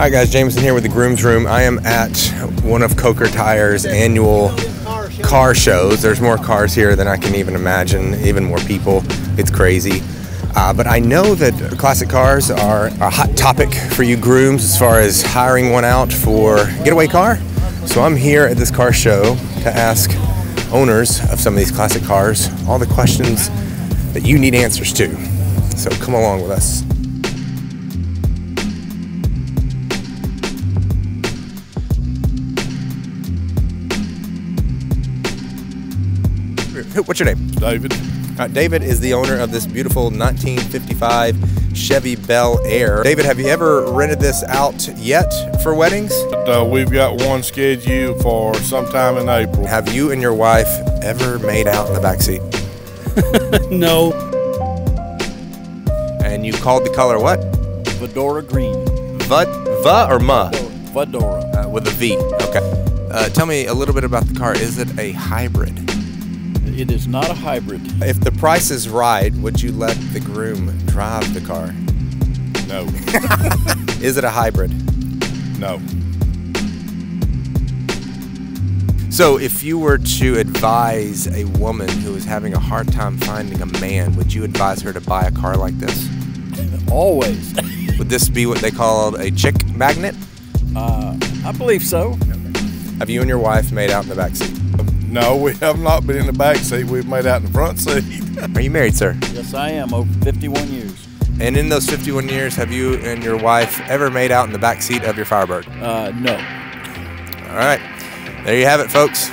Hi guys, Jameson here with the Groom's Room. I am at one of Coker Tire's annual car shows. There's more cars here than I can even imagine, even more people. It's crazy. Uh, but I know that classic cars are a hot topic for you grooms as far as hiring one out for getaway car. So I'm here at this car show to ask owners of some of these classic cars all the questions that you need answers to. So come along with us. What's your name? David. Uh, David is the owner of this beautiful 1955 Chevy Bel Air. David, have you ever rented this out yet for weddings? Uh, we've got one scheduled for sometime in April. Have you and your wife ever made out in the back seat? no. And you called the color what? Fedora green. Vud, va or ma? Fedora. Uh, with a V. Okay. Uh, tell me a little bit about the car. Is it a hybrid? It is not a hybrid. If the price is right, would you let the groom drive the car? No, Is it a hybrid? no. So, if you were to advise a woman who is having a hard time finding a man, would you advise her to buy a car like this? Always. Would this be what they call a chick magnet? Uh, I believe so. Have you and your wife made out in the back seat? No, we have not been in the back seat. We've made out in the front seat. Are you married, sir? Yes, I am. Over 51 years. And in those 51 years, have you and your wife ever made out in the back seat of your Firebird? Uh, no. All right. There you have it, folks.